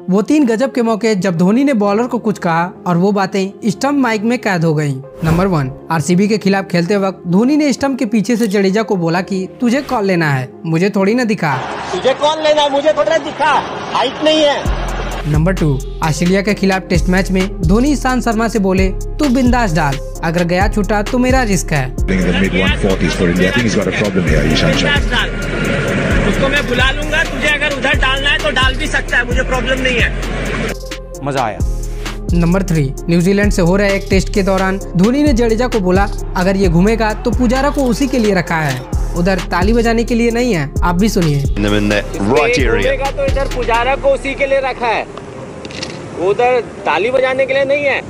वो तीन गजब के मौके जब धोनी ने बॉलर को कुछ कहा और वो बातें स्टम्प माइक में कैद हो गईं। नंबर वन आरसीबी के खिलाफ खेलते वक्त धोनी ने स्टम्प के पीछे से जडेजा को बोला कि तुझे कॉल लेना है मुझे थोड़ी ना दिखा तुझे कौन लेना मुझे थोड़ा दिखा हाइट नहीं है नंबर टू ऑस्ट्रेलिया के खिलाफ टेस्ट मैच में धोनी ईशांत शर्मा से बोले तू बिंदास डाल अगर गया छूटा तो मेरा रिस्क है in the mid 140s for India. I think he's got a problem here, Ishan Sharma. बिंदास डाल उसको मैं बुला लूँगा तुझे अगर उधर डालना है तो डाल भी सकता है मुझे प्रॉब्लम नहीं है। मज़ा आया। नंबर थ्री न्यूजीलैंड से हो रहे एक टेस्ट के दौरान धोनी ने जडेजा को बोला अगर ये घूमेगा तो पुजारा को उसी के लिए रखा है। उधर ताली बजाने के लिए नहीं है आप भी सुनिए. घूमेगा तो इधर पुजारा को उसी के लिए रखा है। उधर ताली बजाने के लिए नहीं है।